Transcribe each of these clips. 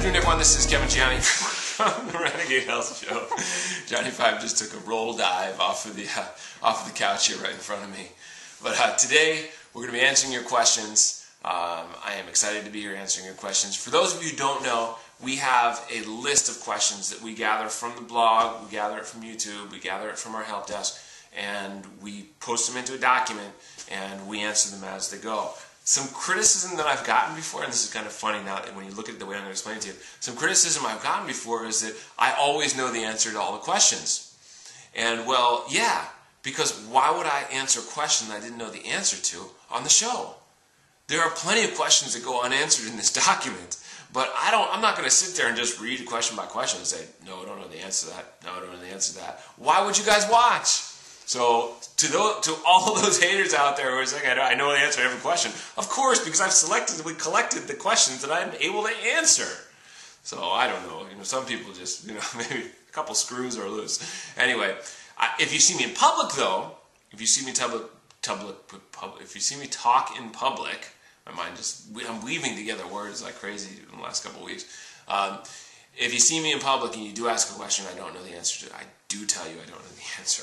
afternoon, everyone. This is Kevin Gianni from the Renegade Health Show. Johnny Five just took a roll dive off of the uh, off of the couch here right in front of me. But uh, today we're going to be answering your questions. Um, I am excited to be here answering your questions. For those of you who don't know, we have a list of questions that we gather from the blog, we gather it from YouTube, we gather it from our help desk, and we post them into a document and we answer them as they go. Some criticism that I've gotten before, and this is kind of funny now when you look at the way I'm going to explain it to you, some criticism I've gotten before is that I always know the answer to all the questions. And well, yeah, because why would I answer a question that I didn't know the answer to on the show? There are plenty of questions that go unanswered in this document. But I don't. I'm not going to sit there and just read question by question and say, "No, I don't know the answer to that. No, I don't know the answer to that." Why would you guys watch? So to those, to all those haters out there who are saying, I know, the answer to every question, of course, because I've selectively collected the questions that I'm able to answer. So I don't know. You know, some people just, you know, maybe a couple screws are loose. Anyway, I, if you see me in public, though, if you see me public, public, public, if you see me talk in public, my mind just, I'm weaving together words like crazy in the last couple weeks. Um, if you see me in public and you do ask a question I don't know the answer to, I do tell you I don't know the answer.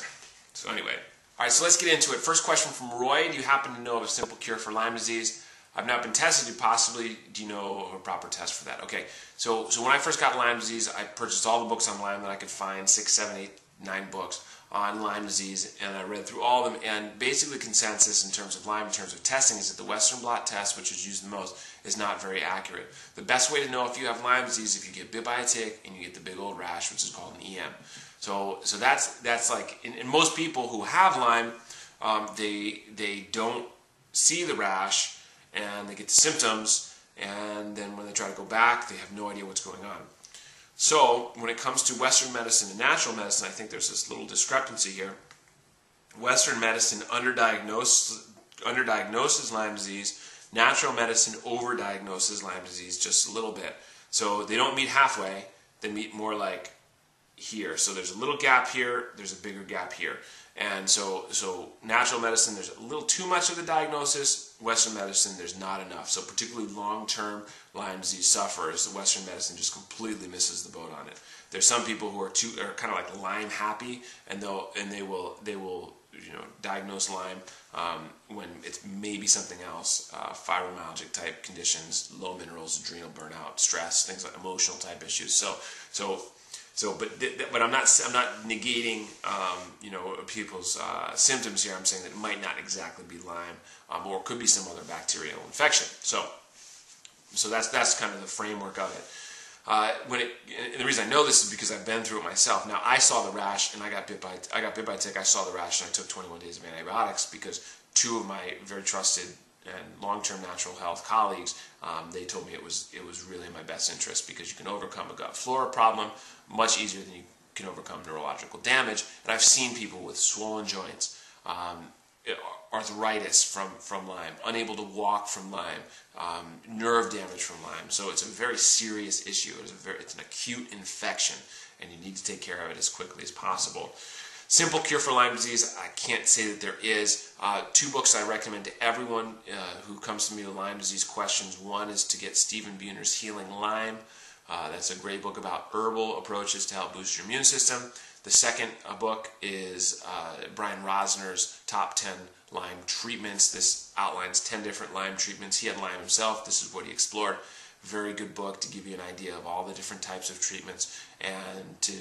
Anyway, all right, so let's get into it. First question from Roy. Do you happen to know of a simple cure for Lyme disease? I've not been tested. Possibly, do you know a proper test for that? Okay, so so when I first got Lyme disease, I purchased all the books on Lyme that I could find, six, seven, eight, nine books on Lyme disease, and I read through all of them. And basically, consensus in terms of Lyme, in terms of testing, is that the Western blot test, which is used the most, is not very accurate. The best way to know if you have Lyme disease if you get bit by a tick and you get the big old rash, which is called an EM. So, so that's that's like, in, most people who have Lyme, um, they they don't see the rash and they get the symptoms, and then when they try to go back, they have no idea what's going on. So, when it comes to Western medicine and natural medicine, I think there's this little discrepancy here. Western medicine underdiagnoses, underdiagnoses Lyme disease. Natural medicine overdiagnoses Lyme disease just a little bit. So they don't meet halfway. They meet more like here. So there's a little gap here, there's a bigger gap here. And so, so natural medicine, there's a little too much of the diagnosis. Western medicine, there's not enough. So particularly long-term Lyme disease sufferers, Western medicine just completely misses the boat on it. There's some people who are too, are kind of like Lyme happy, and they'll, and they will, they will, you know, diagnose Lyme um, when it's maybe something else, uh, fibromyalgic type conditions, low minerals, adrenal burnout, stress, things like emotional type issues. So, so so, but but I'm not I'm not negating um, you know people's uh, symptoms here. I'm saying that it might not exactly be Lyme, um, or it could be some other bacterial infection. So, so that's that's kind of the framework of it. Uh, when it, the reason I know this is because I've been through it myself. Now I saw the rash and I got bit by I got bit by a tick. I saw the rash and I took 21 days of antibiotics because two of my very trusted and long-term natural health colleagues, um, they told me it was it was really in my best interest because you can overcome a gut flora problem much easier than you can overcome neurological damage. And I've seen people with swollen joints, um, arthritis from, from Lyme, unable to walk from Lyme, um, nerve damage from Lyme. So it's a very serious issue. It's, a very, it's an acute infection, and you need to take care of it as quickly as possible. Simple cure for Lyme disease, I can't say that there is. Uh, two books I recommend to everyone uh, who comes to me with Lyme disease questions. One is to get Stephen Buhner's Healing Lyme. Uh, that's a great book about herbal approaches to help boost your immune system. The second uh, book is uh, Bryan Rosner's Top 10 Lyme Treatments. This outlines 10 different Lyme treatments. He had Lyme himself. This is what he explored. Very good book to give you an idea of all the different types of treatments and to,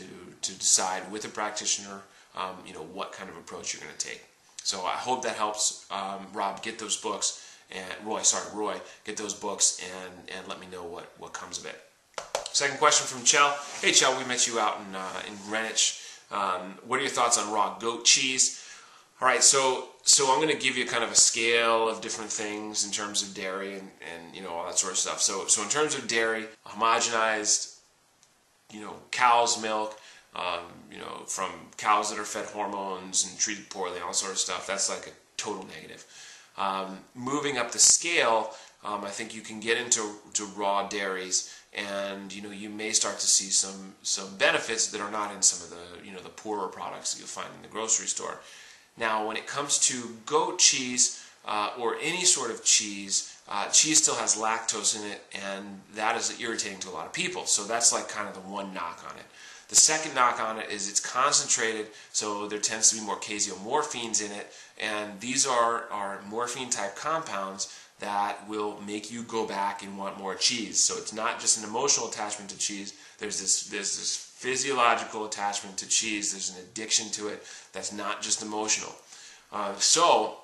to decide with a practitioner um, you know, what kind of approach you're going to take. So I hope that helps um, Rob get those books and Roy, sorry, Roy, get those books and, and let me know what, what comes of it. Second question from Chell. Hey Chell, we met you out in, uh, in Greenwich. Um, what are your thoughts on raw goat cheese? All right, so so I'm going to give you kind of a scale of different things in terms of dairy and, and you know all that sort of stuff. So so in terms of dairy, homogenized, you know, cow's milk, um, you know, from cows that are fed hormones and treated poorly, all sort of stuff. That's like a total negative. Um, moving up the scale, um, I think you can get into to raw dairies, and you know you may start to see some some benefits that are not in some of the you know the poorer products that you'll find in the grocery store. Now, when it comes to goat cheese, uh, or any sort of cheese, uh, cheese still has lactose in it, and that is irritating to a lot of people. So that's like kind of the one knock on it. The second knock on it is it's concentrated, so there tends to be more caseomorphines in it, and these are, are morphine type compounds that will make you go back and want more cheese. So it's not just an emotional attachment to cheese. There's this there's this physiological attachment to cheese. There's an addiction to it that's not just emotional. Uh, so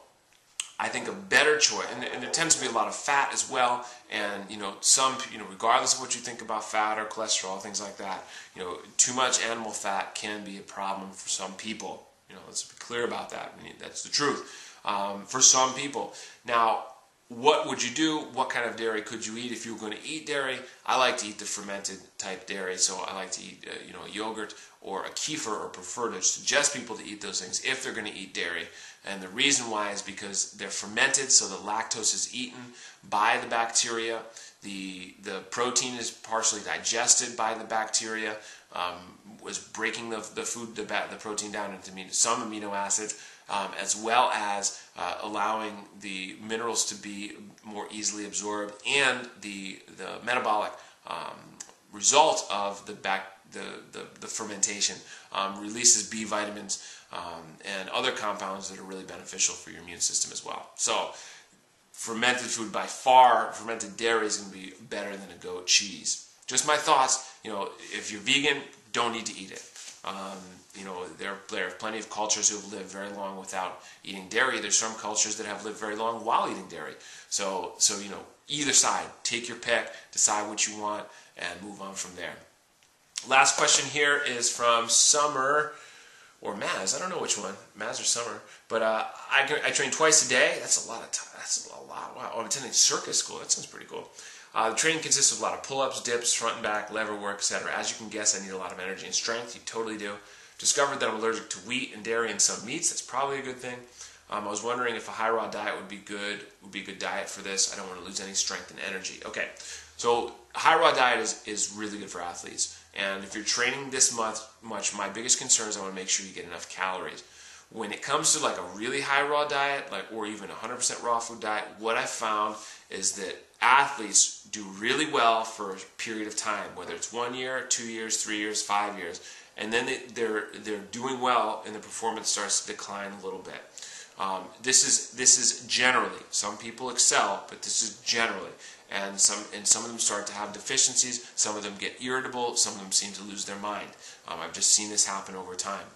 I think a better choice, and, and, there tends to be a lot of fat as well, and you know some, you know, regardless of what you think about fat or cholesterol, things like that, you know, too much animal fat can be a problem for some people. You know, let's be clear about that. I mean, that's the truth um, for some people. Now, what would you do? What kind of dairy could you eat if you were going to eat dairy? I like to eat the fermented type dairy, so I like to eat, uh, you know, yogurt or a kefir, or prefer to suggest people to eat those things if they're going to eat dairy. And the reason why is because they're fermented, so the lactose is eaten by the bacteria. The the protein is partially digested by the bacteria, um, was breaking the, the food the, the protein down into some amino acids um, as well as uh, allowing the minerals to be more easily absorbed and the, the metabolic um, result of the, back, the, the, the fermentation um, releases B vitamins um, and other compounds that are really beneficial for your immune system as well. So fermented food by far, fermented dairy is going to be better than a goat cheese. Just my thoughts, you know, if you're vegan, don't need to eat it. Um, you know, there, there are plenty of cultures who have lived very long without eating dairy. There's some cultures that have lived very long while eating dairy. So, so you know, either side, take your pick, decide what you want, and move on from there. Last question here is from Summer or Maz. I don't know which one, Maz or Summer. But uh, I, I train twice a day. That's a lot of time. That's a lot. Wow. Oh, I'm attending circus school. That sounds pretty cool. Uh, the training consists of a lot of pull-ups, dips, front and back, lever work, etc. As you can guess, I need a lot of energy and strength. You totally do. Discovered that I'm allergic to wheat and dairy and some meats. That's probably a good thing. Um, I was wondering if a high raw diet would be good. Would be a good diet for this. I don't want to lose any strength and energy. Okay, so high raw diet is is really good for athletes. And if you're training this much, much, my biggest concern is I want to make sure you get enough calories. When it comes to like a really high raw diet, like or even a 100% raw food diet, what I found is that athletes do really well for a period of time, whether it's one year, two years, three years, five years, and then they, they're they're doing well, and the performance starts to decline a little bit. Um, this is this is generally some people excel, but this is generally, and some and some of them start to have deficiencies. Some of them get irritable. Some of them seem to lose their mind. Um, I've just seen this happen over time.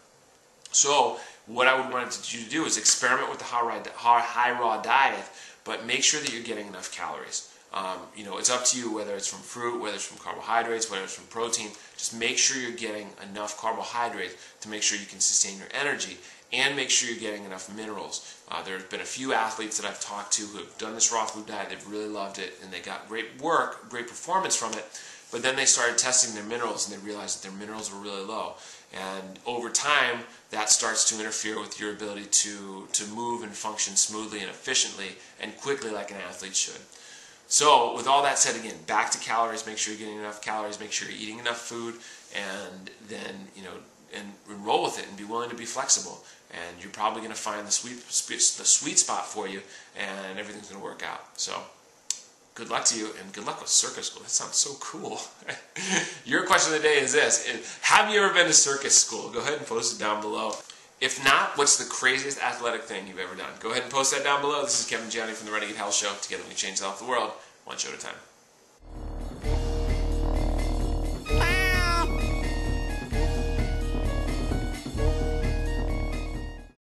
So what I would want you to do is experiment with the high, raw diet, but make sure that you're getting enough calories. Um, you know, it's up to you whether it's from fruit, whether it's from carbohydrates, whether it's from protein. Just make sure you're getting enough carbohydrates to make sure you can sustain your energy and make sure you're getting enough minerals. Uh, there have been a few athletes that I've talked to who have done this raw food diet. They've really loved it and they got great work, great performance from it. But then they started testing their minerals and they realized that their minerals were really low. And over time, that starts to interfere with your ability to, to move and function smoothly and efficiently and quickly like an athlete should. So, with all that said, again, back to calories. Make sure you're getting enough calories. Make sure you're eating enough food, and then you know, and, roll with it, and be willing to be flexible. And you're probably going to find the sweet the sweet spot for you, and everything's going to work out. So, good luck to you, and good luck with circus school. That sounds so cool. Your question of the day is this: Have you ever been to circus school? Go ahead and post it down below. If not, what's the craziest athletic thing you've ever done? Go ahead and post that down below. This is Kevin Gianni from the Renegade Health Show. Together we change the health of the world, one show at a time.